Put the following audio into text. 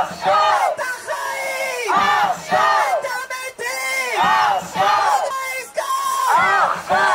Ação! Ação! Ação!